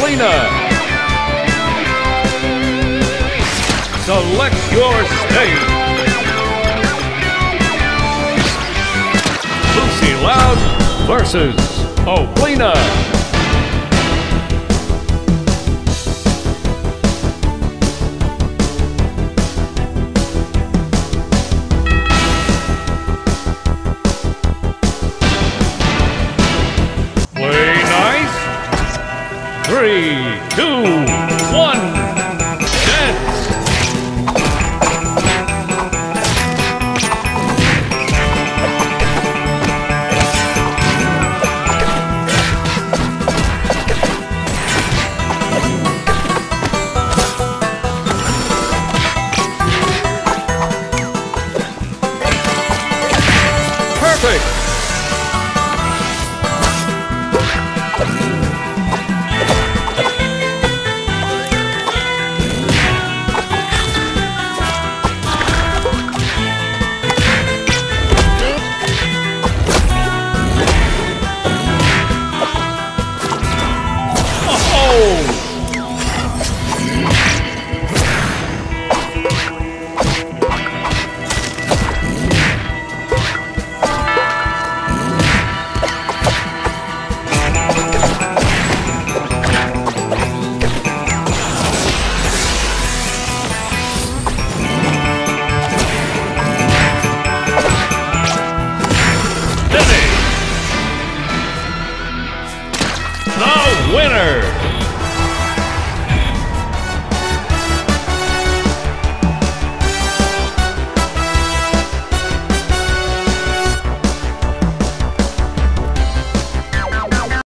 Lena. Select your stage. Lucy Loud versus Oblina. Three, two, one,